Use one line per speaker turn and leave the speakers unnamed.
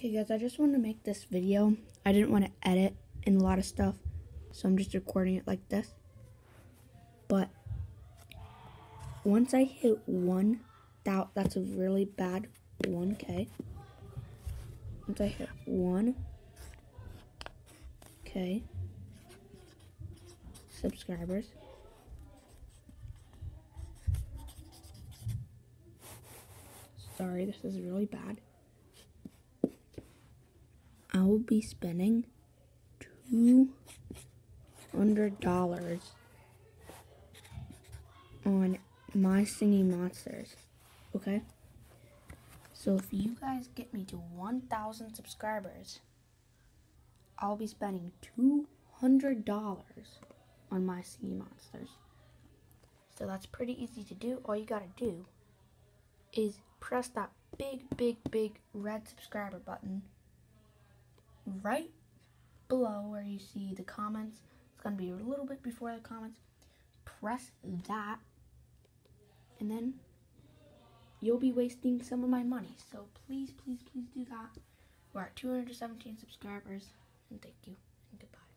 Okay guys, I just wanted to make this video. I didn't want to edit and a lot of stuff, so I'm just recording it like this. But once I hit one, that, that's a really bad 1k. Once I hit one, okay, subscribers. Sorry, this is really bad. I will be spending two hundred dollars on my singing monsters. Okay? So if you guys get me to 1,000 subscribers, I'll be spending $200 on my singing monsters. So that's pretty easy to do. All you gotta do is press that big, big, big red subscriber button right below where you see the comments. It's going to be a little bit before the comments. Press that, and then you'll be wasting some of my money. So please, please, please do that. We're at 217 subscribers, and thank you, and goodbye.